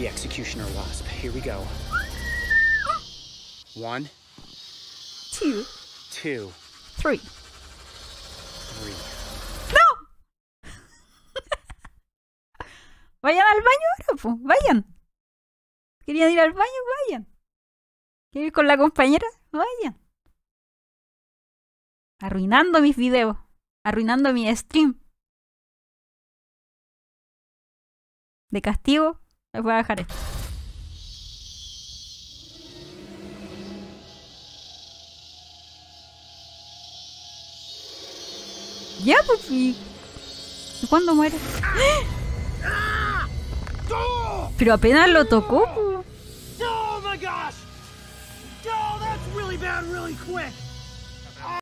The executioner wasp. Here we go. One, Two, two, three. three. ¡No! vayan al baño ahora, pues. Vayan. ¿Querían ir al baño? Vayan. ¿Quieren ir con la compañera? Vayan. Arruinando mis videos. Arruinando mi stream. De castigo, les voy a dejar esto. Ya, pues. ¿Y ¿y cuándo muere? Pero apenas lo tocó. pues. Oh my gosh! Oh, that's really bad really quick!